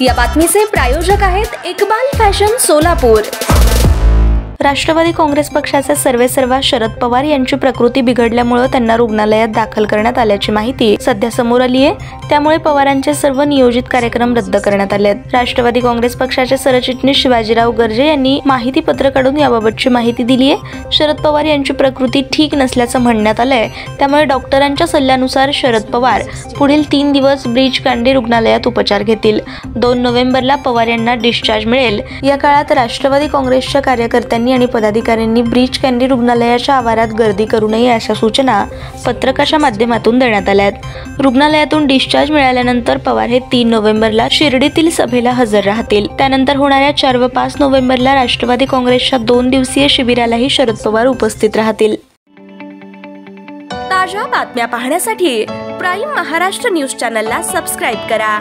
या बातमीचे प्रायोजक आहेत इकबाल फॅशन सोलापूर. राष्ट्रवादी काँग्रेस पक्षाचे सर्वेसर्वा शरद पवार यांची प्रकृती बिघडल्यामुळे त्यांना रुग्णालयात दाखल करण्यात आल्याची माहिती सध्या समोर आली आहे त्यामुळे पवारांचे सर्व नियोजित कार्यक्रम रद्द करण्यात आले आहेत राष्ट्रवादी काँग्रेस पक्षाचे सरचिटणीस शिवाजीराव गर्जे यांनी माहिती पत्र काढून याबाबतची माहिती दिली आहे शरद पवार यांची प्रकृती ठीक नसल्याचं म्हणण्यात आलंय. त्यामुळे डॉक्टरांच्या सल्ल्यानुसार शरद पवार पुढील तीन दिवस ब्रिज कांडी रुग्णालयात उपचार घेतील. दोन नोव्हेंबरला पवार यांना डिस्चार्ज मिळेल. या काळात राष्ट्रवादी काँग्रेसच्या कार्यकर्त्यांनी आणि पदाधिकाऱ्यांनी ब्रीच कॅन्डी रुग्णालयाच्या आवारात गर्दी करू नये अशा सूचना पत्रकाच्या माध्यमातून देण्यात आल्या आहेत. रुग्णालयातून डिस्चार्ज मिळाल्यानंतर पवार हे तीन नोव्हेंबरला शिर्डीतील सभेला हजर राहतील. त्यानंतर होणाऱ्या चार व पाच नोव्हेंबरला राष्ट्रवादी काँग्रेसच्या दोन दिवसीय शिबिरालाही शरद पवार उपस्थित राहतील. ताज्या बातम्या पाहण्यासाठी प्राईम महाराष्ट्र न्यूज चॅनलला सबस्क्राईब करा.